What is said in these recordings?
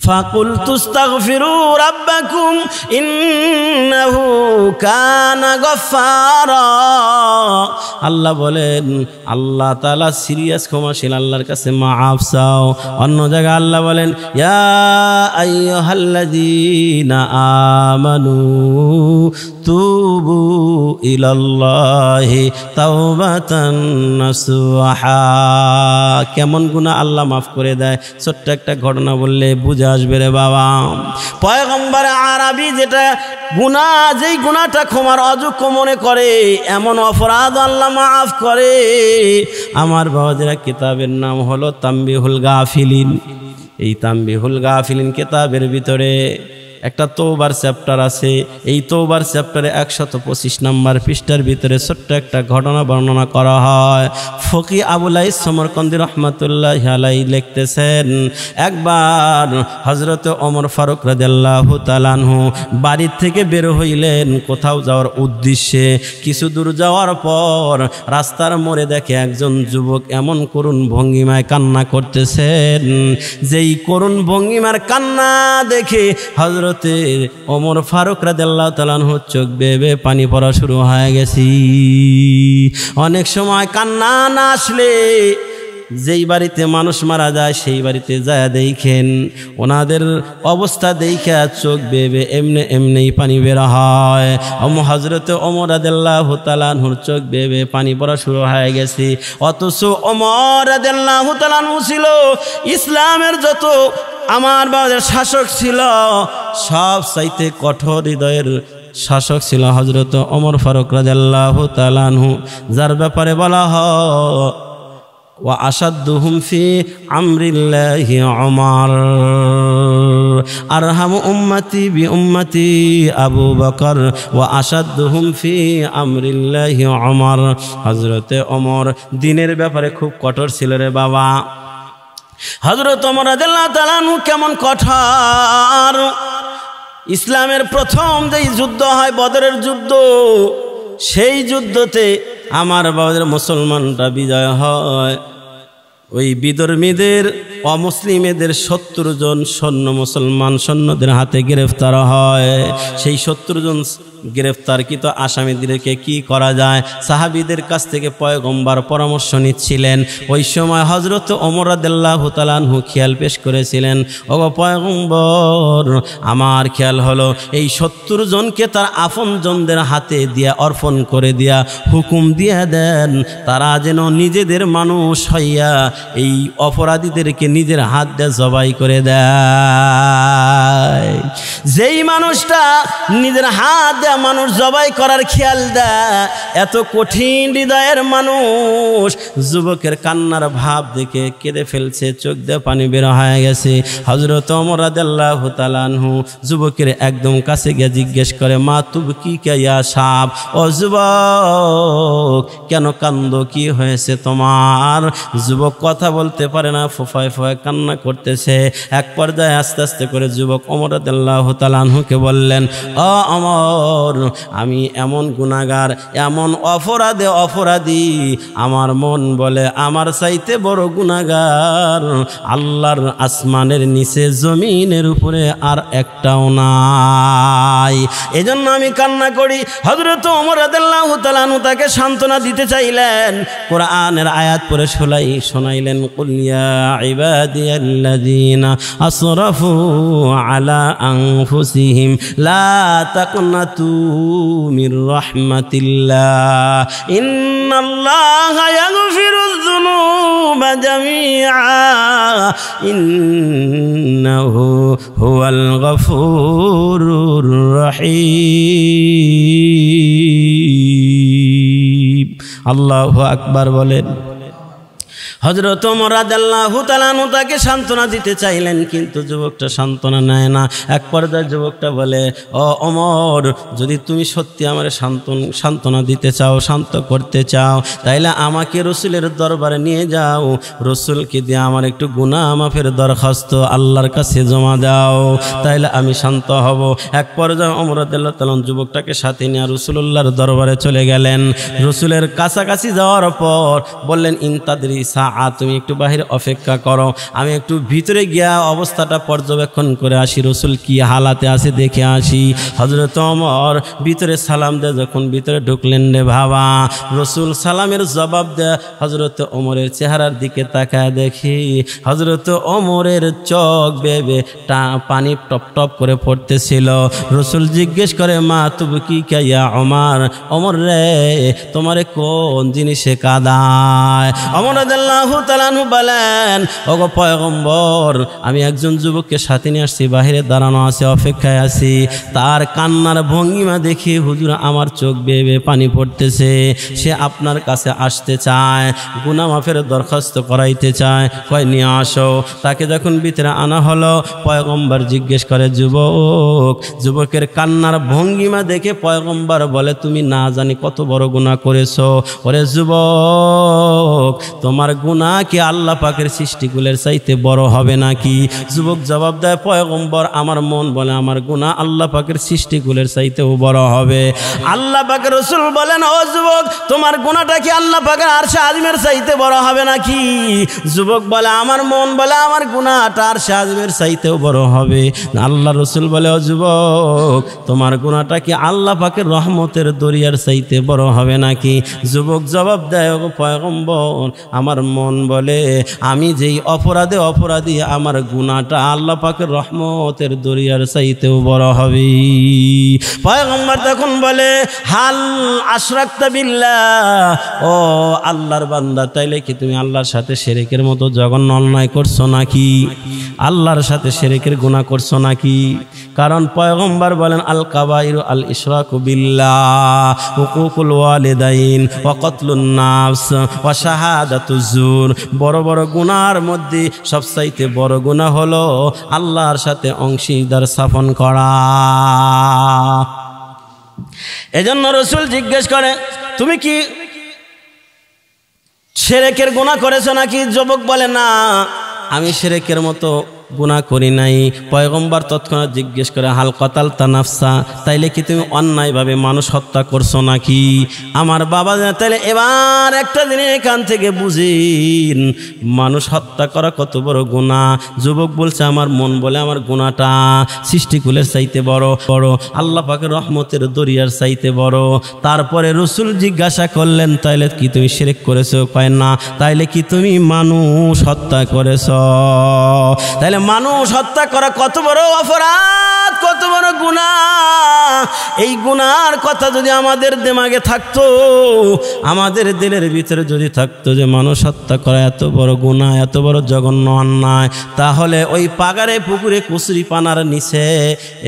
فقلت استغفروا ربكم إنه كان غفارا আল্লাহ বলেন আল্লাহ তাআলা সিরিয়াস ক্ষমাশীল আল্লাহর কাছে মাফ চাও অন্য জায়গায় আল্লাহ বলেন ইয়া আইয়ুহাল্লাযীনা আমানু তুবু ইলাল্লাহি তাওবাতান নাসুহা কেমন গুনাহ আল্লাহ মাফ করে দেয় ছোট্ট একটা ঘটনা বললে বুঝে আসবে রে বাবা। পয়গম্বর আরবি যেটা গুণা, যেই গুণাটা ক্ষমার অযোগ্য মনে করে, এমন অপরাধ আল্লাহ মাফ করে। আমার বাবাজিরা কিতাবের নাম হলো তাম্বিহুল গাফিলিন। এই তাম্বিহুল গাফিলিন কিতাবের ভিতরে একটা তৌবার চ্যাপ্টার আছে। এই তৌবার চ্যাপ্টারে একশত পঁচিশ নম্বর পৃষ্ঠার ভিতরে ছোট্ট একটা ঘটনা বর্ণনা করা হয়। ফকি আবুলাই সমরকন্দি রহমতুল্লাহ আলাই লিখতেছেন, একবার হজরত ওমর ফারুক রাজাল্লাহ তালানহু বাড়ির থেকে বের হইলেন কোথাও যাওয়ার উদ্দেশ্যে। কিছু দূর যাওয়ার পর রাস্তার মোড়ে দেখে একজন যুবক এমন করুণ ভঙ্গিমায় কান্না করতেছেন, যেই করুণ ভঙ্গিমার কান্না দেখে হজরত হজরতে ওমর ফারুক রাজাল্লাহ চোখ বেবে পানি পড়া শুরু হয়ে গেছি। অনেক সময় কান্না না আসলে যেই বাড়িতে মানুষ মারা যায়, সেই বাড়িতে যায় দেখেন। ওনাদের অবস্থা দেখে চোখ বেবে এমনি এমনি পানি বেরা হয়। অম হজরতে অমর আদাল্লাহ তালানহুর চোখ বেবে পানি পড়া শুরু হয়ে গেছে। অথচ অমর আদাল্লাহ তালানহু ছিল ইসলামের যত আমার বাবাদের শাসক ছিল, সব চাইতে কঠোর হৃদয়ের শাসক ছিল হজরত অমর ফারুক রাজাল্লাহ তালানহু যার ব্যাপারে বলা হ ও আসাদুহুম ফি আমরিল্লাহি আর হাম উম্মতি বি উম্মতি আবু বকর ও আসাদুহুম ফি আমরিল্লাহি অমর হজরতে অমর দিনের ব্যাপারে খুব কঠোর ছিল রে বাবা। হজরত মরাদু কেমন কঠার? ইসলামের প্রথম যেই যুদ্ধ হয়, বদরের যুদ্ধ, সেই যুদ্ধতে আমার বাবাদের মুসলমানরা বিজয় হয়। ওই বিধর্মীদের অমুসলিমেদের সত্তর জন সৈন্য মুসলমান সৈন্যদের হাতে গ্রেফতার হয়। সেই সত্তর জন গ্রেফতারকৃত আসামিদেরকে কি করা যায়? সাহাবিদের কাছ থেকে পয়গম্বার পরামর্শ নিচ্ছিলেন। ওই সময় হজরত অমরাদাল্লাহ তালানহু খেয়াল পেশ করেছিলেন ও পয়গম্বর, আমার খেয়াল হলো, এই সত্তর জনকে তার আপন জনদের হাতে দিয়া অর্পণ করে দিয়া হুকুম দিয়া দেন, তারা যেন নিজেদের মানুষ হইয়া এই অপরাধীদেরকে নিজের হাত দিয়ে জবাই করে দেয়। যেই মানুষটা নিজের হাত দেয়া মানুষ জবাই করার খেয়াল দেয়, এত কঠিন হৃদয়ের মানুষ যুবকের কান্নার ভাব দেখে কেঁদে ফেলছে, চোখ দিয়ে পানি বের হয়ে গেছে। হজরত অমরাদাল্লাহ তালানহু যুবকের একদম কাছে গিয়ে জিজ্ঞেস করে, মা, তুব কি কেয়া সাপ ও যুবক, কেন কান্দ? কি হয়েছে তোমার? যুবক কথা বলতে পারে না, ফোফায় ফোফায় কান্না করতেছে। এক পর্যায়ে আস্তে আস্তে করে যুবক অমরাদাল্লাহ তালানহুকে বললেন, অ অমর আমি এমন গুণাগার এমন অপরাধে অপরাধী। আমার মন বলে আমার চাইতে বড় গুণাগার আল্লাহর আসমানের নিচে জমিনের উপরে আর একটাও নাই। এজন্য আমি কান্না করি। হজরত অমর আদাল্লাহ তালানু তাকে সান্ত্বনা দিতে চাইলেন। কোরআনের আয়াত পরে শোলাই শোনাইলেন কুলিয়া ইবাদিয়াল্লাযীনা আসরাফু আলা আনফুসিহিম লা তাকনাতু মির রাহমাতিল্লাহ ইন্নাল্লাহা ইয়াগফিরুয যুনুবা জামিআ ইন্নাহু হুয়াল গফুরুর রহিম আল্লাহু আকবার বলেন হজরত মরাদাল্লাহ তালানু তাকে সান্ত্বনা দিতে চাইলেন, কিন্তু যুবকটা সান্ত্বনা নেয় না। এক পর্যায়ে যুবকটা বলে, ও অমর যদি তুমি সত্যি আমার সান্ত্বন, সান্ত্বনা দিতে চাও, শান্ত করতে চাও, তাইলে আমাকে রসুলের দরবারে নিয়ে যাও। রসুলকে দিয়ে আমার একটু গুণা মাফের দরখাস্ত আল্লাহর কাছে জমা দাও, তাইলে আমি শান্ত হব। এক পর্যায়ে অমরাদাল্লাহ তালন যুবকটাকে সাথে নিয়ে রসুল্লাহর দরবারে চলে গেলেন। রসুলের কাছাকাছি যাওয়ার পর বললেন ইনতাদরি সা তুমি একটু বাহিরে অপেক্ষা করো। আমি একটু ভিতরে গিয়া অবস্থাটা পর্যবেক্ষণ করে আসি। রসুল কি হালাতে আছে দেখে আসি। হজরত অমর ভিতরে সালাম দেয়, যখন ভিতরে ঢুকলেন রে বাবা। রসুল সালামের জবাব দেয় হজরত ওমরের চেহারার দিকে তাকায় দেখি হজরত ওমরের চোখ বেবে টা, পানি টপ টপ করে পড়তেছিল। রসুল জিজ্ঞেস করে, মা, তুমি কি কাইয়া অমার অমর রে, তোমারে কোন জিনিসে কাদায়? অমর আদাল্লাহু তালানহু বলেন, ওগো পয়গম্বর, আমি একজন যুবককে সাথে নিয়ে আসছি, বাহিরে দাঁড়ানো আছে, অপেক্ষায় আছি। তার কান্নার ভঙ্গিমা দেখি হুজুর আমার চোখ বেয়ে পানি পড়তেছে। সে আপনার কাছে আসতে চায় গুনা মাফের দরখাস্ত করাইতে চায়। কয়, নিয়ে আসো। তাকে যখন ভিতরে আনা হলো, পয়গম্বর জিজ্ঞেস করে, যুবক, যুবকের কান্নার ভঙ্গিমা দেখে পয়গম্বর বলে, তুমি না জানি কত বড় গুণা করেছ। ওরে যুবক, তোমার গুণা কি আল্লাহ পাকের সৃষ্টিগুলের চাইতে বড় হবে নাকি? যুবক জবাব দেয়, পয়গম্বর, আমার মন বলে আমার গুণা আল্লাহ পাকের সৃষ্টিগুলের চাইতেও বড় হবে। আল্লাহ পাকের রসুল বলেন, ও যুবক, তোমার গুণাটা কি আল্লাহ পাকের আর আজমের চাইতে বড় হবে নাকি? যুবক বলে, আমার মন বলে আমার গুণাটা আর আজমের চাইতেও বড় হবে। আল্লাহ রসুল বলে, ও যুবক, তোমার গুণাটা কি আল্লাহ পাকের রহমতের দরিয়ার চাইতে বড় হবে নাকি? যুবক জবাব দেয় পয়গম্বর, আমার মন বলে, আমি যেই অপরাধে অপরাধী, আমার গুণাটা আল্লাহ পাকের রহমতের দরিয়ার চাইতেও বড় হবে। পয়গম্বর তখন বলে, হাল আশরাক্তা বিল্লাহ। ও আল্লাহর বান্দা, তাইলে কি তুমি আল্লাহর সাথে সেরেকের মতো জঘন্য অন্যায় করছ নাকি? আল্লাহর সাথে সেরেকের গুণা করছ নাকি? কারণ পয়গম্বর বলেন, আল কাবাইর আল ইশরাকু বিল্লাহ, হুকুকুল ওয়ালিদাইন ওয়া কতলুন নাফস ওয়া শাহাদাতুজ জুর বড় বড় গুনার মধ্যে সবচাইতে বড় গুনাহ হলো আল্লাহর সাথে অংশীদার স্থাপন করা। এজন্য রসুল জিজ্ঞেস করে, তুমি কি সেরেকের গুণা করেছ নাকি? যুবক বলে, না, আমি সেরেকের মতো গুণা করি নাই। পয়গম্বর তৎক্ষণাৎ জিজ্ঞেস করে, হাল কতাল তানাফসা তাইলে কি তুমি অন্যায়ভাবে মানুষ হত্যা করছ নাকি? আমার বাবা তাইলে এবার একটা দিন এখান থেকে বুঝিন, মানুষ হত্যা করা কত বড় গুণা যুবক বলছে, আমার মন বলে আমার গুণাটা সৃষ্টিকুলের চাইতে বড় বড়। আল্লাহ রহমতের দরিয়ার চাইতে বড়। তারপরে রসুল জিজ্ঞাসা করলেন, তাইলে কি তুমি সেরেক করেছ? কয়, না। তাইলে কি তুমি মানুষ হত্যা করেছ? তাইলে মানুষ হত্যা করা কত বড় অপরাধ, কত বড় গুণা। এই গুনার কথা যদি আমাদের দেমাগে থাকতো, আমাদের দিলের ভিতরে যদি থাকতো যে মানুষ হত্যা করা এত বড় গুণা, এত বড় জঘন্য অন্যায়, তাহলে ওই পাগারে, পুকুরে কুসরি পানার নিচে,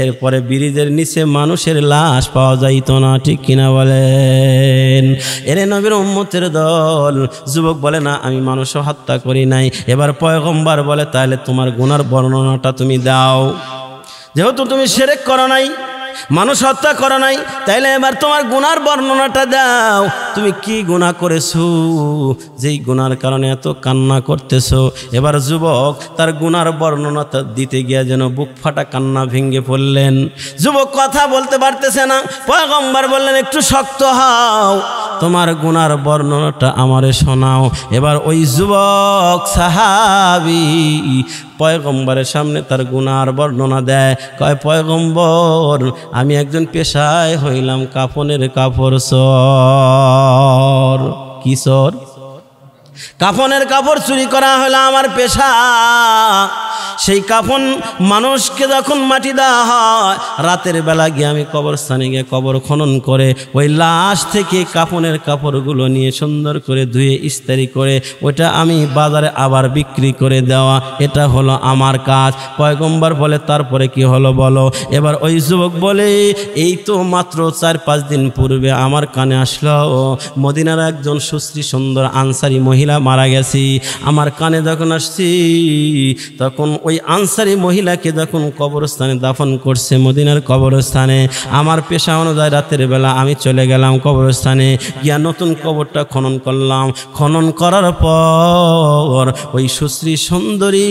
এরপরে ব্রিজের নিচে মানুষের লাশ পাওয়া যাইত না, ঠিক কিনা বলেন? এরে নবীর উম্মতের দল, যুবক বলে, না, আমি মানুষ হত্যা করি নাই। এবার পয়গম্বার বলে, তাহলে তোমার গুনার বর্ণনাটা তুমি দাও। যেহেতু তুমি সেরেক করো নাই, মানুষ হত্যা করো নাই, তাইলে এবার তোমার গুনার বর্ণনাটা দাও। তুমি কি গুণা করেছ? যেই গুনার কারণে এত কান্না করতেছো। এবার যুবক তার গুনার বর্ণনাটা দিতে গিয়া যেন বুক ফাটা কান্না ভেঙে পড়লেন। যুবক কথা বলতে পারতেছে না। পয়গম্বর বললেন, একটু শক্ত হও। তোমার গুনার বর্ণনাটা আমারে শোনাও। এবার ওই যুবক সাহাবি পয়গম্বরের সামনে তার গুনার বর্ণনা দেয়। কয়, পয়গম্বর, আমি একজন পেশায় হইলাম কাফনের কাপড় সর কিশোর কাফনের কাপড় চুরি করা হলো আমার পেশা। সেই কাফন মানুষকে যখন মাটি দেওয়া হয়, রাতের বেলা গিয়ে আমি কবরস্থানে গিয়ে কবর খনন করে ওই লাশ থেকে কাফনের কাপড়গুলো নিয়ে সুন্দর করে ধুয়ে ইস্তারি করে, ওটা আমি বাজারে আবার বিক্রি করে দেওয়া। এটা হলো আমার কাজ। পয়গম্বর বলে, তারপরে কি হলো বলো? এবার ওই যুবক বলে, এই তো মাত্র চার পাঁচ দিন পূর্বে আমার কানে আসলো। মদিনার একজন সুশ্রী সুন্দর আনসারি মহিলা মারা গেছি। আমার কানে যখন আসছি, তখন ওই আনসারি মহিলাকে যখন কবরস্থানে দাফন করছে মদিনার কবরস্থানে। আমার পেশা অনুযায়ী রাতের বেলা আমি চলে গেলাম কবরস্থানে। গিয়া নতুন কবরটা খনন করলাম। খনন করার পর ওই সুশ্রী সুন্দরী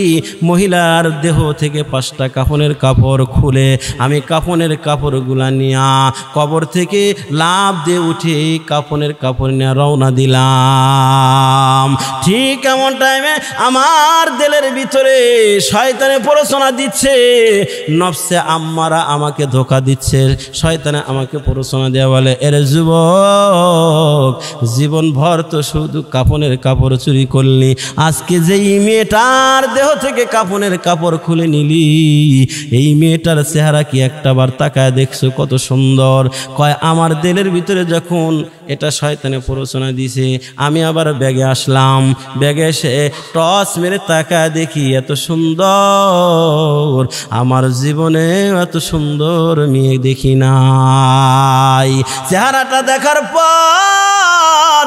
মহিলার দেহ থেকে পাঁচটা কাফনের কাপড় খুলে আমি কাফনের কাপড়গুলা নিয়া কবর থেকে লাভ দিয়ে উঠে কাফনের কাপড় নিয়ে রওনা দিলাম। ঠিক এমন টাইমে আমার দেলের ভিতরে শয়তানে পড়াশোনা দিচ্ছে। নফসে আম্মারা আমাকে ধোকা দিচ্ছে। শয়তানে আমাকে পড়াশোনা দেওয়া বলে, এর যুবক জীবন ভর তো শুধু কাপনের কাপড় চুরি করলি। আজকে যেই মেয়েটার দেহ থেকে কাপনের কাপড় খুলে নিলি, এই মেয়েটার চেহারা কি একটা বার তাকায় দেখছ? কত সুন্দর। কয়, আমার দিলের ভিতরে যখন এটা শয়তানে প্ররোচনা দিছে আমি আবার ব্যাগে আসলাম। ব্যাগে এসে টস মেরে তাকা দেখি এত সুন্দর। আমার জীবনে এত সুন্দর মেয়ে দেখি নাই। চেহারাটা দেখার পর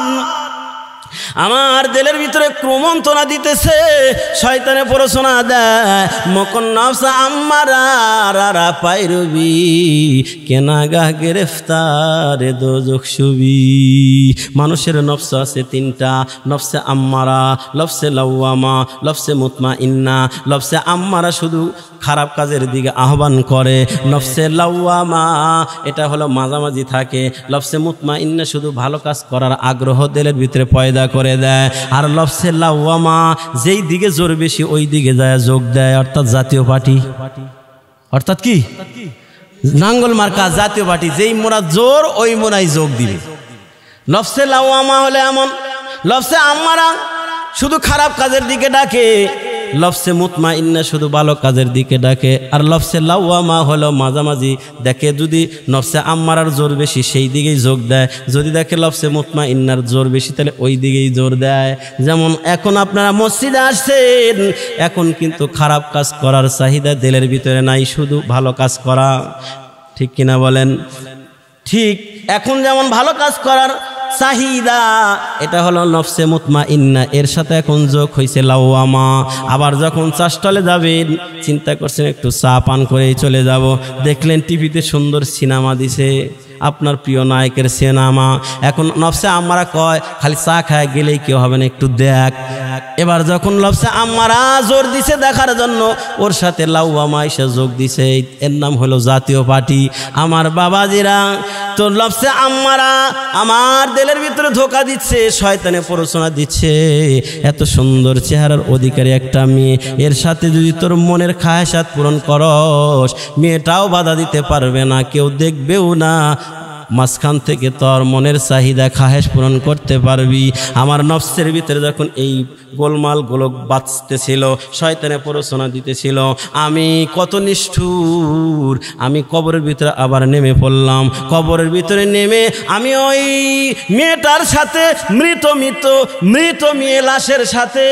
আমার দিলের ভিতরে ক্রমন্তনা দিতেছে। শয়তানে পড়াশোনা দেয় মকন নফসা আম্মারা পাইরবি কেনাগা গ্রেফতার দোজক মানুষের নফস আছে তিনটা নফসে আম্মারা লফসে লাউয়ামা লফসে মুতমা ইন্না লফসে আম্মারা শুধু খারাপ কাজের দিকে আহ্বান করে। লফসে লাউয়ামা, এটা হলো মাঝামাঝি থাকে। লফসে মুতমা ইন্না শুধু ভালো কাজ করার আগ্রহ দিলের ভিতরে পয়দা করে। দেয়। আর লফসে লাউয়ামা যেই দিকে জোর বেশি, ওই দিকে যায় যোগ দেয়। অর্থাৎ জাতীয় পার্টি। অর্থাৎ কি? নাঙ্গল মার্কা, জাতীয় পার্টি। যেই মোরা জোর, ওই মোরাই যোগ দিবে। লফসে লাউয়ামা হলে এমন। লফসে আমারা শুধু খারাপ কাজের দিকে ডাকে। লফসে মুতমা ইন্না শুধু ভালো কাজের দিকে ডাকে, আর লফসে লাউয়ামা হলো মাঝামাঝি দেখে, যদি নফসে আম্মারার জোর বেশি সেই দিকেই যোগ দেয়, যদি দেখে লফসে মুতমা ইন্নার জোর বেশি তাহলে ওই দিকেই জোর দেয়। যেমন এখন আপনারা মসজিদে আসছেন, এখন কিন্তু খারাপ কাজ করার চাহিদা দিলের ভিতরে নাই, শুধু ভালো কাজ করা। ঠিক কিনা বলেন? ঠিক, এখন যেমন ভালো কাজ করার চাহিদা এটা হলো নফসে মুতমা ইন্না এর সাথে এখন যোগ হয়েছে লাউয়ামা আবার যখন চাষটলে যাবেন, চিন্তা করছেন একটু চা পান করেই চলে যাব। দেখলেন টিভিতে সুন্দর সিনেমা দিছে। আপনার প্রিয় নায়কের সিনেমা। এখন নফসে আম্মারা কয়, খালি চা খায় গেলেই কেউ হবে না, একটু দেখ। এবার যখন লফসে আম্মারা জোর দিছে দেখার জন্য, ওর সাথে লাউয়ামা এসে যোগ দিছে। এর নাম হলো জাতীয় পার্টি। আমার বাবাজিরা, তো লফসে আম্মারা আমার দেলের ভিতরে ধোকা দিচ্ছে, শয়তানে পড়াশোনা দিচ্ছে। এত সুন্দর চেহারার অধিকারী একটা মেয়ে। এর সাথে যদি তোর মনের খায়সাত পূরণ করস, মেয়েটাও বাধা দিতে পারবে না, কেউ দেখবেও না। মাঝখান থেকে তোর মনের চাহিদা খাহেশ পূরণ করতে পারবি। আমার নফসের ভিতরে যখন এই গোলমাল গোলক বাঁচতেছিল, শয়তানে পড়াশোনা দিতেছিল, আমি কত নিষ্ঠুর, আমি কবরের ভিতরে আবার নেমে পড়লাম। কবরের ভিতরে নেমে আমি ওই মেয়েটার সাথে, মৃত মৃত মৃত মেয়ে লাশের সাথে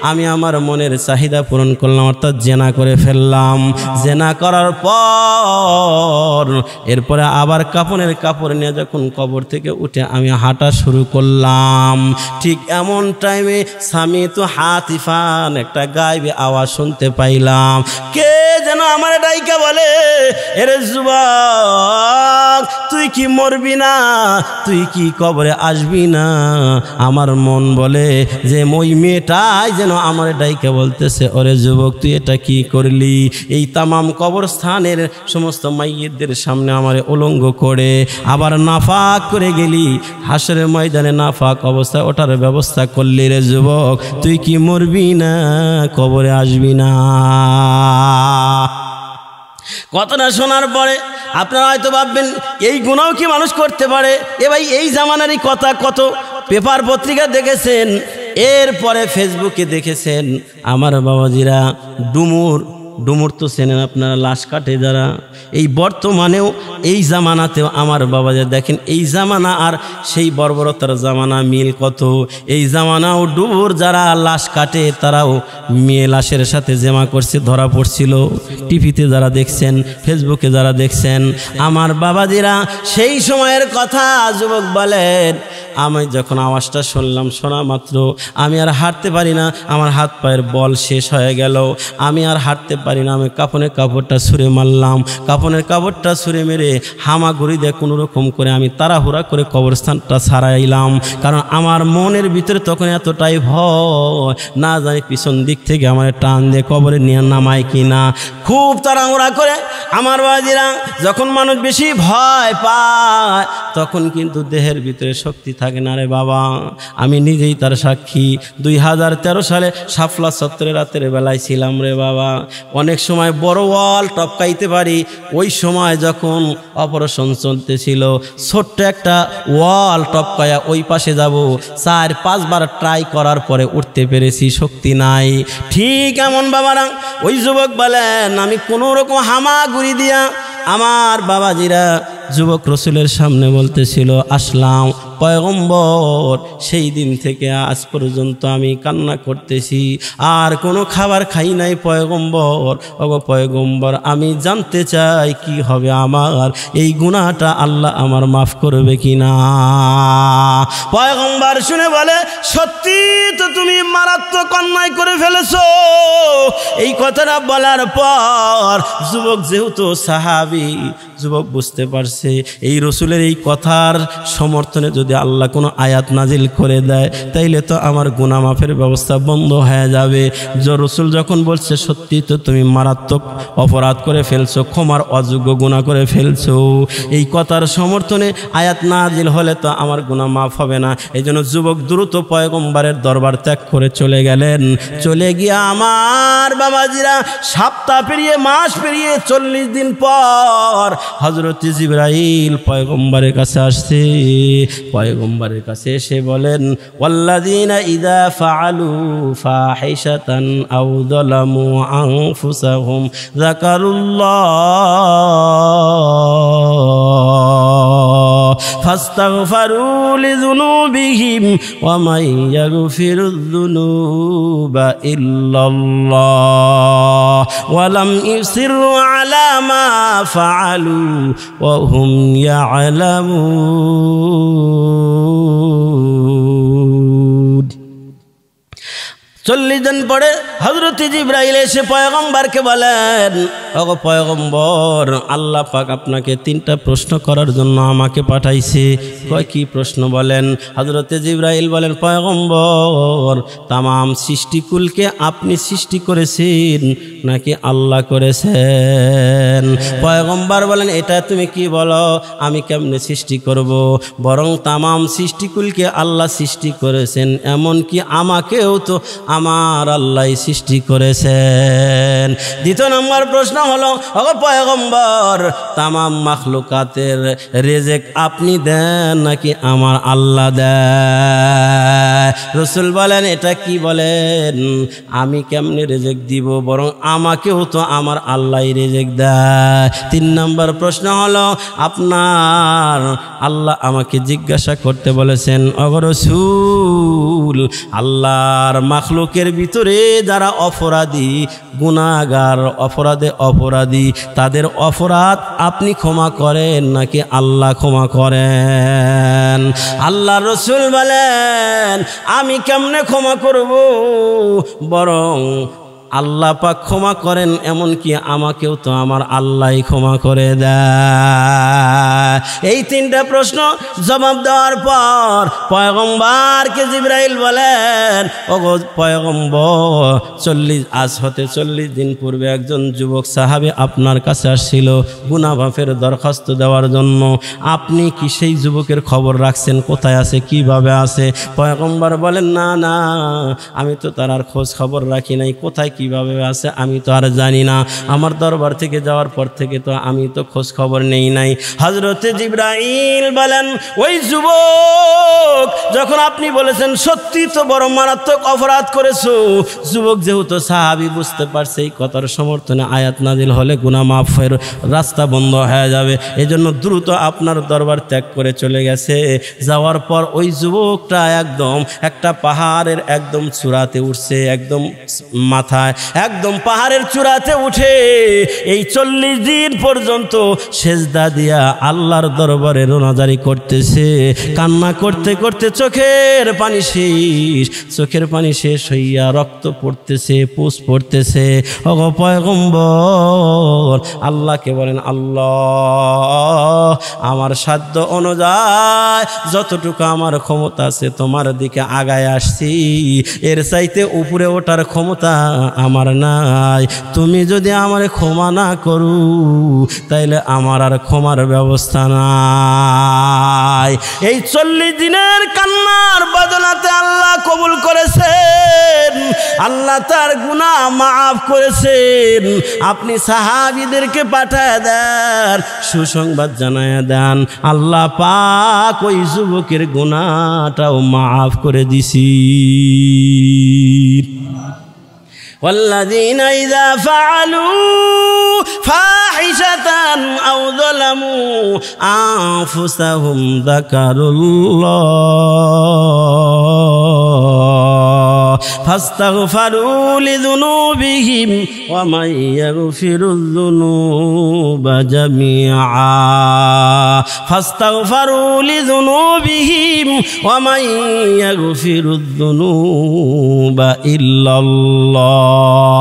আমি আমার মনের চাহিদা পূরণ করলাম, অর্থাৎ জেনা করে ফেললাম। জেনা করার পর, এরপরে আবার কাপনের কাপড় নিয়ে যখন কবর থেকে উঠে আমি হাঁটা শুরু করলাম। ঠিক এমন টাইমে স্বামী তো হাতিফান একটা গাইবে আওয়াজ শুনতে পাইলাম। কে যেন আমার ডাইকা বলে, এরে যুবক, তুই কি মরবি না? তুই কি কবরে আসবি না? আমার মন বলে, যে ওই মেয়েটাই যেন আমার ডাইকা বলতেছে, ওরে যুবক, তুই এটা কি করলি? এই তামাম কবরস্থানের সমস্ত মাইয়েদের সামনে আমার উলঙ্গ করে আবার নাফাক করে গেলি। হাসরের ময়দানে নাফাক অবস্থায় ওঠার ব্যবস্থা করলি রে যুবক। তুই কি মরবি না? কবরে আসবি না। কথাটা শোনার পরে আপনারা হয়তো ভাববেন, এই গুণাও কি মানুষ করতে পারে? এ ভাই, এই জামানারই কথা কত? পেপার পত্রিকা দেখেছেন, এরপরে ফেসবুকে দেখেছেন। আমার বাবাজিরা ডুমুর ডুমুর তো চেনেন আপনারা, লাশ কাটে যারা। এই বর্তমানেও এই জামানাতেও আমার বাবা যে দেখেন, এই জামানা আর সেই বর্বরতার জামানা মিল কত? এই জামানাও ডুবুর যারা লাশ কাটে, তারাও মেয়ে লাশের সাথে জেমা করছে, ধরা পড়ছিল। টিভিতে যারা দেখছেন, ফেসবুকে যারা দেখছেন, আমার বাবাজিরা সেই সময়ের কথা যুবক বলেন, আমি যখন আওয়াজটা শুনলাম, শোনা মাত্র, আমি আর হাঁটতে পারি না, আমার হাত পায়ের বল শেষ হয়ে গেল, আমি আর হাঁটতে পারি না। আমি কাপনের কাপড়টা ছুঁড়ে মারলাম। কাপনের কাপড়টা ছুঁড়ে মেরে হামাগুড়ি দিয়ে কোনো রকম করে আমি তাড়াহুড়া করে কবরস্থানটা ছাড়াইলাম। কারণ আমার মনের ভিতরে তখন এতটাই ভয়, না জানি পিছন দিক থেকে আমার টান দিয়ে কবরে নিয়ে নামায় কি না খুব তাড়াহুড়া করে আমার বাজিরা যখন মানুষ বেশি ভয় পায়, তখন কিন্তু দেহের ভিতরে শক্তি থাকে না রে বাবা। আমি নিজেই তার সাক্ষী। দুই হাজার তেরো সালে সাফলা সত্তরের রাতের বেলায় ছিলাম রে বাবা। অনেক সময় বড় ওয়াল টপকাইতে পারি। ওই সময় যখন অপারেশন চলতেছিল, ছোট্ট একটা ওয়াল টপকাইয়া ওই পাশে যাব। চার, পাঁচবার ট্রাই করার পরে উঠতে পেরেছি, শক্তি নাই। ঠিক এমন বাবারা, ওই যুবক বলেন, আমি কোনো রকম হামাগুড়ি দিয়া আমার বাবাজিরা যুবক রসুলের সামনে বলতেছিল, আসলাম, পয়গম্বর, সেই দিন থেকে আজ পর্যন্ত আমি কান্না করতেছি, আর কোনো খাবার খাই নাই পয়গম্বর। অগ পয়গম্বর, আমি জানতে চাই কি হবে আমার, এই গুণাটা আল্লাহ আমার মাফ করবে কি না পয়গম্বর শুনে বলে, সত্যি তো তুমি মারাত্মক অন্যায় করে ফেলেছো। এই কথাটা বলার পর যুবক যেহেতু সাহাবি, যুবক বুঝতে পারছে এই রসুলের এই কথার সমর্থনে যদি আল্লাহ কোনো আয়াত নাজিল করে দেয়, তাইলে তো আমার গুনা মাফের ব্যবস্থা বন্ধ হয়ে যাবে। রসুল যখন বলছে, সত্যি তো তুমি মারাত্মক অপরাধ করে ফেলছো, ক্ষমার অযোগ্য গুণা করে ফেলছো। এই কথার সমর্থনে আয়াত নাজিল হলে তো আমার গুণা মাফ হবে না। এই জন্য যুবক দ্রুত পয়গম্বারের দরবার ত্যাগ করে চলে গেলেন। চলে গিয়ে আমার বাবাজিরা সপ্তাহ পেরিয়ে, মাস পেরিয়ে, চল্লিশ দিন পর হজরত জিব্রাইল পয়গম্বরের কাছে আসছে। পয়গম্বরের কাছে এসে বলেন, ওয়াল্লাযীনা ইযা ফাআলু ফাহিশাতান আও যালামু আনফুসাহুম যাকারুল্লাহ। ফাস্তাগফারু লিযুনুবিহিম ওয়া মান ইয়াগফিরুয যুনুবা ইল্লাল্লাহ ওয়া লাম ইউসিরু আলা মা ফাআলু ওয়া চল্লিশ দিন পরে হজরত জিব্রাইল এসে পয়গম্বরকে বলেন অগ পয়গম্বর, আল্লাহ পাক আপনাকে তিনটা প্রশ্ন করার জন্য আমাকে পাঠাইছে। কয়, কি প্রশ্ন? বলেন হজরতে জিব্রাইল বলেন, পয়গম্বর তাম সৃষ্টিকুলকে আপনি সৃষ্টি করেছেন নাকি আল্লাহ করেছেন? পয়গম্বর বলেন, এটা তুমি কি বলো? আমি কেমনে সৃষ্টি করব? বরং তামাম সৃষ্টিকুলকে আল্লাহ সৃষ্টি করেছেন, এমনকি আমাকেও তো আমার আল্লাহ সৃষ্টি করেছেন। দ্বিতীয় নম্বর প্রশ্ন হলো পয়গম্বর, তামাম মাখলুকাতের রেজেক আপনি দেন নাকি আমার আল্লাহ দেয়? রসুল বলেন, এটা কি বলেন? আমি কেমনে রেজেক দিব? বরং আমাকেও তো আমার আল্লাহ রেজেক দেয়। তিন নম্বর প্রশ্ন হলো, আপনার আল্লাহ আমাকে জিজ্ঞাসা করতে বলেছেন অগরসুল আল্লাহর মাখলুকের ভিতরে যারা অপরাধী গুণাগার অপরাধে অপরাধী, তাদের অপরাধ আপনি ক্ষমা করেন নাকি আল্লাহ ক্ষমা করেন? আল্লাহ রসুল বলেন, আমি কেমনে ক্ষমা করব? বরং আল্লাহ পাক ক্ষমা করেন, এমনকি আমাকেও তো আমার আল্লাহ ক্ষমা করে দেয়। এই তিনটা প্রশ্ন জবাব দেওয়ার পর পয়গম্বরকে জিব্রাইল বলেন, ওগো পয়গম্বর, চল্লিশ, আজ হতে চল্লিশ দিন পূর্বে একজন যুবক সাহাবে আপনার কাছে আসছিল গুনাভাফের দরখাস্ত দেওয়ার জন্য। আপনি কি সেই যুবকের খবর রাখছেন? কোথায় আছে? কীভাবে আছে? পয়গম্বর বলেন, না না, আমি তো তার আর খোঁজ খবর রাখি নাই। কোথায় কীভাবে আছে আমি তো আর জানি না। আমার দরবার থেকে যাওয়ার পর থেকে তো আমি তো খোঁজ খবর নেই নাই। হজরতে জিব্রাইল বলেন, ওই যুবক, যখন আপনি বলেছেন, সত্যি তো বড় মারাত্মক অপরাধ করেছ। যুবক যেহেতু সাহাবি বুঝতে পারছে, এই কথার সমর্থনে আয়াত নাজিল হলে গুনা মাফের রাস্তা বন্ধ হয়ে যাবে। এজন্য দ্রুত আপনার দরবার ত্যাগ করে চলে গেছে। যাওয়ার পর ওই যুবকটা একদম একটা পাহাড়ের একদম চূড়াতে উঠছে, একদম মাথায় একদম পাহাড়ের চূড়াতে উঠে এই চল্লিশ দিন পর্যন্ত সেজদা দিয়া আল্লাহর দরবারে রোনাজারি করতেছে। কান্না করতে করতে চোখের পানি শেষ, চোখের পানি শেষ হইয়া রক্ত পড়তেছে, পুষ পড়তেছে। অগপয়গম্বর আল্লাহকে বলেন, আল্লাহ, আমার সাধ্য অনুযায়ী যতটুকু আমার ক্ষমতা আছে তোমার দিকে আগায় আসছি। এর চাইতে উপরে ওঠার ক্ষমতা আমার নাই। তুমি যদি আমার ক্ষমা না করু, তাইলে আমার আর ক্ষমার ব্যবস্থা নাই। এই চল্লিশ দিনের কান্নার বদলাতে আল্লাহ কবুল করেছেন। আল্লাহ তার গুণা মাফ করেছেন। আপনি সাহাবিদেরকে পাঠায় দেন, সুসংবাদ জানায় দেন। আল্লাহ পাক ওই যুবকের গুণাটাও মাফ করে দিছি। والذين إذا فعلوا فاحشة أو ظلموا أنفسهم ذكروا الله. فاستغفروا لذنوبهم ومن يغفر الذنوب جميعا فاستغفروا لذنوبهم ومن يغفر الذنوب إلا الله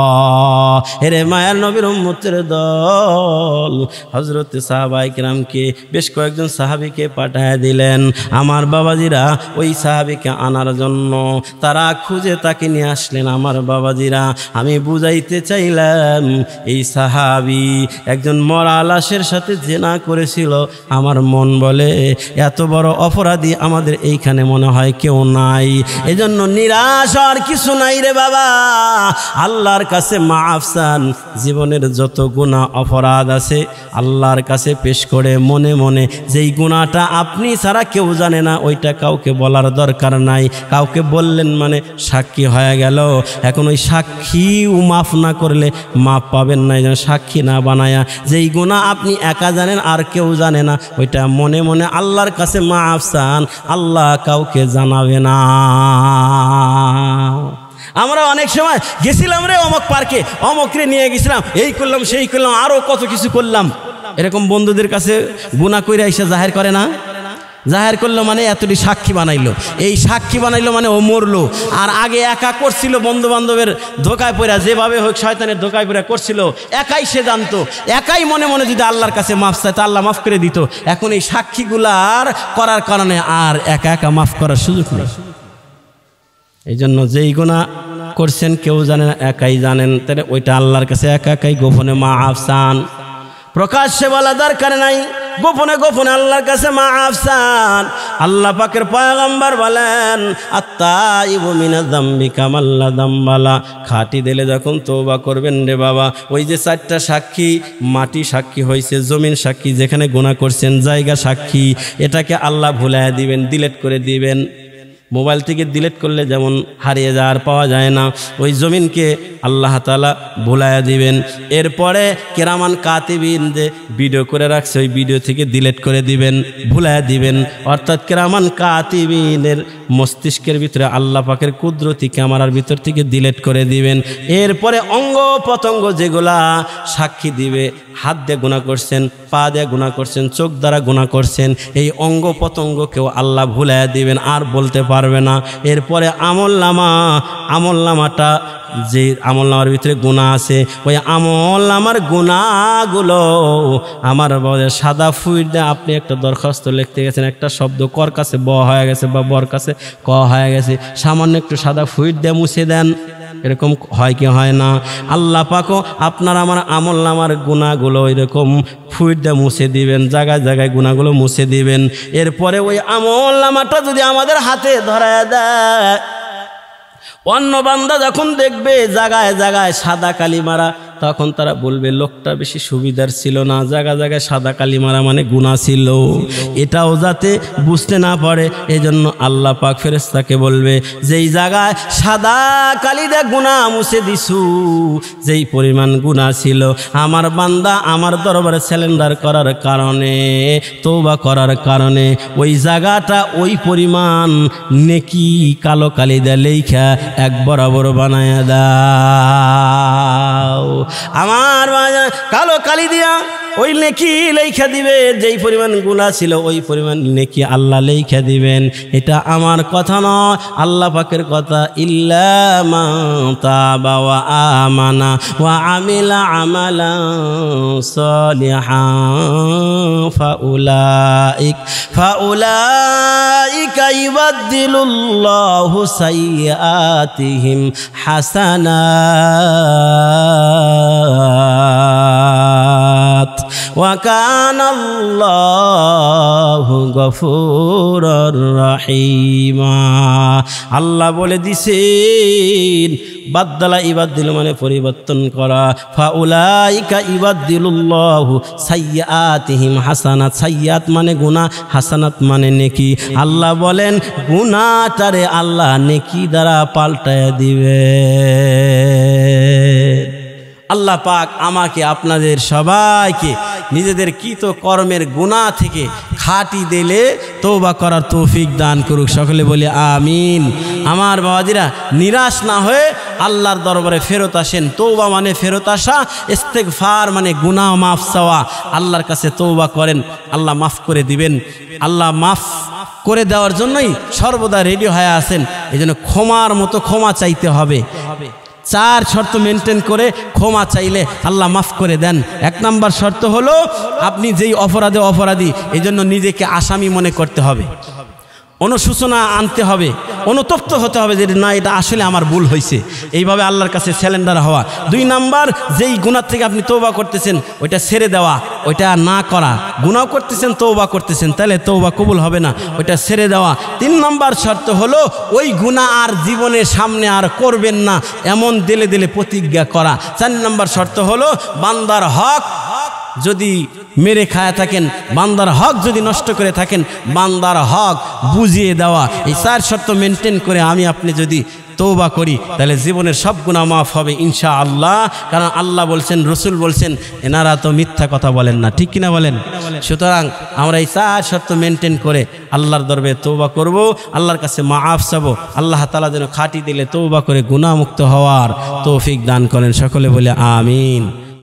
এরে মায়ার নবীর উম্মতের দল হজরত সাহাবাই কিরামকে বেশ কয়েকজন সাহাবিকে পাঠায় দিলেন আমার বাবাজিরা ওই সাহাবিকে আনার জন্য তারা খুঁজে তাকে নিয়ে আসলেন আমার বাবাজিরা। আমি বুঝাইতে চাইলাম, এই সাহাবি একজন মরা লাশের সাথে জেনা করেছিল। আমার মন বলে, এত বড় অপরাধী আমাদের এইখানে মনে হয় কেউ নাই। এজন্য নিরাশ আর কিছু নাই রে বাবা। আল্লাহর কাছে মাফসান জীবনের যত গুণা অপরাধ আছে, আল্লাহর কাছে পেশ করে মনে মনে যেই গুণাটা আপনি ছাড়া কেউ জানে না, ওইটা কাউকে বলার দরকার নাই। কাউকে বললেন মানে সাক্ষী হয়ে গেল। এখন ওই সাক্ষীও মাফ না করলে মাফ পাবেন না যেন সাক্ষী না বানায়া। যেই গুণা আপনি একা জানেন, আর কেউ জানে না, ওইটা মনে মনে আল্লাহর কাছে মাফ চান। আল্লাহ কাউকে জানাবে না। আমরা অনেক সময় গেছিলাম রে অমক পার্কে, অমকরে নিয়ে গেছিলাম, এই করলাম, সেই করলাম আরও কত কিছু করলাম। এরকম বন্ধুদের কাছে গুণা কইরা এসে জাহের করে না? জাহের করল মানে এতটি সাক্ষী বানাইলো। এই সাক্ষী বানাইলো মানে ও মরলো। আর আগে একা করছিল বন্ধু বান্ধবের ধোকায় পড়া যেভাবে হোক শয়তানের ধোকায় পড়া করছিল, একাই সে জানতো। একাই মনে মনে যদি আল্লাহর কাছে মাফ চাইতো আল্লাহ মাফ করে দিত। এখন এই সাক্ষীগুলার করার কারণে আর একা একা মাফ করার সুযোগ নেই। এই জন্য যেই গুণা করছেন, কেউ জানে না, একাই জানেন। তাহলে ওইটা আল্লাহর কাছে একা একাই গোপনে মা আফসান প্রকাশ্যে বলা দরকার নাই। গোপনে গোপনে আল্লাহর কাছে মা আফসান। আল্লাহ পাকের পয়গম্বর বলেন আত্মা ইবমিনা দাম্বি কামাল্লা দাম্বালা খাটি দিলে যখন তৌবা করবেন রে বাবা, ওই যে চারটা সাক্ষী, মাটি সাক্ষী হয়েছে জমিন সাক্ষী, যেখানে গুণা করছেন, জায়গা সাক্ষী, এটাকে আল্লাহ ভুলাইয়া দিবেন, ডিলেট করে দিবেন। মোবাইল থেকে ডিলেট করলে যেমন হারিয়ে যাওয়ার পাওয়া যায় না, ওই জমিনকে আল্লাহ তালা ভুলাইয়া দিবেন। এরপরে কেরামান কাতিবিন যে ভিডিও করে রাখছে, ওই ভিডিও থেকে ডিলেট করে দিবেন ভুলাইয়া দিবেন। অর্থাৎ কেরামান কাতিবিনের মস্তিষ্কের ভিতরে আল্লাহ পাকের কুদরতি ক্যামেরার ভিতর থেকে ডিলেট করে দিবেন। এরপরে অঙ্গ পতঙ্গ যেগুলা সাক্ষী দিবে, হাত দিয়ে গুণা করছেন, পা দিয়ে গুণা করছেন, চোখ দ্বারা গুণা করছেন, এই অঙ্গ পতঙ্গকেও আল্লাহ ভুলাইয়া দিবেন। আর বলতে পারবে না। এরপরে আমল নামা আমল নামাটা যে আমল নামার ভিতরে গুণা আছে, ওই আমল নামার গুণাগুলো আমার সাদা ফুইট দিয়ে আপনি একটা দরখাস্ত লিখতে গেছেন, একটা শব্দ কর কাছে, ব হয়ে গেছে বা বর কাছে, ক হয়ে গেছে, সামান্য একটু সাদা ফুইট দিয়ে মুছে দেন। এরকম হয় কি হয় না? আল্লাহ পাকো আপনার আমার আমল আমার গুণাগুলো এরকম দিয়ে মুছে দিবেন, জায়গায় জায়গায় গুণাগুলো মুছে দিবেন। এরপরে ওই আমল নামাটা যদি আমাদের হাতে ধরা দেয়, অন্য বান্দা যখন দেখবে জায়গায় জায়গায় সাদা কালি মারা তখন তারা বলবে, লোকটা বেশি সুবিধার ছিল না, জায়গা জায়গায় সাদা কালি মারা মানে গুণা ছিল। এটাও যাতে বুঝতে না পারে, এজন্য আল্লাহ পাক ফেরেস্তাকে বলবে, যেই জায়গায় সাদা কালি দে গুণা মুছে দিছু, যেই পরিমাণ গুণা ছিল, আমার বান্দা আমার দরবারে স্যালেন্ডার করার কারণে তৌবা করার কারণে, ওই জায়গাটা ওই পরিমাণ নেকি কালো কালি দে লেখা এক বরাবর বানায় দাও। আমার কালো কালি দিয়া ওই নেকি লেখা দিবে, যেই পরিমাণ গুণা ছিল ওই পরিমাণ নেকি আল্লাহ লেখা দিবেন। এটা আমার কথা নয়, আল্লাহ পাকের কথা, ইল্লা বাবা আমানা ওয়া আমিলা আমালা সলিহা ফাউলাইক ফাউলাইক সাইয়্যাতিহিম সালাত ওয়াকান আল্লাহ গফুর আল্লাহ বলে দিছেন, বাদ্দালা ইবাদ্দিল মানে পরিবর্তন করা। ফাউলাইকা ইবাদ্দিলুল্লাহু সাইয়াতিহিম হাসানাত। সাইয়াত মানে গুনাহ, হাসানাত মানে নেকি। আল্লাহ বলেন, গুনাহটারে আল্লাহ নেকি দ্বারা পাল্টায় দিবে। আল্লাহ পাক আমাকে, আপনাদের সবাইকে নিজেদের কৃত কর্মের গুণা থেকে খাটি দিলে তৌবা করার তৌফিক দান করুক। সকলে বলি আমিন। আমার বাবাজিরা, নিরাশ না হয়ে আল্লাহর দরবারে ফেরত আসেন। তৌবা মানে ফেরত আসা ফার মানে গুণা মাফ চাওয়া। আল্লাহর কাছে তৌবা করেন, আল্লাহ মাফ করে দিবেন। আল্লাহ মাফ করে দেওয়ার জন্যই সর্বদা রেডি হয়ে আছেন। এই জন্য ক্ষমার মতো ক্ষমা চাইতে হবে। চার শর্ত মেনটেন করে ক্ষমা চাইলে আল্লাহ মাফ করে দেন। এক নাম্বার শর্ত হলো, আপনি যেই অপরাধে অপরাধী এই নিজেকে আসামি মনে করতে হবে। অনুশোচনা আনতে হবে, অনুতপ্ত হতে হবে যে না, এটা আসলে আমার ভুল হয়েছে। এইভাবে আল্লাহর কাছে স্যালেন্ডার হওয়া। দুই নাম্বার, যেই গুণার থেকে আপনি তৌবা করতেছেন, ওইটা ছেড়ে দেওয়া, ওইটা না করা। গুণাও করতেছেন তৌবা করতেছেন, তাহলে তৌবা কবুল হবে না, ওইটা ছেড়ে দেওয়া। তিন নম্বর শর্ত হলো, ওই গুণা আর জীবনের সামনে আর করবেন না, এমন দিলে দিলে প্রতিজ্ঞা করা। চার নাম্বার শর্ত হলো, বান্দার হক যদি মেরে খায়া থাকেন, বান্দার হক যদি নষ্ট করে থাকেন, বান্দার হক বুঝিয়ে দেওয়া। এই চার শর্ত মেনটেন করে আমি আপনি যদি তৌবা করি, তাহলে জীবনের সব গুণা মাফ হবে ইনশা আল্লাহ কারণ আল্লাহ বলছেন, রসুল বলছেন, এনারা তো মিথ্যা কথা বলেন না। ঠিক কিনা বলেন? সুতরাং আমরা এই চার শর্ত মেনটেন করে আল্লাহর দরবে তৌবা করব, আল্লাহর কাছে মাফ চাবো। আল্লাহ তালা যেন খাটি দিলে তৌবা করে গুণামুক্ত হওয়ার তৌফিক দান করেন। সকলে বলে আমিন।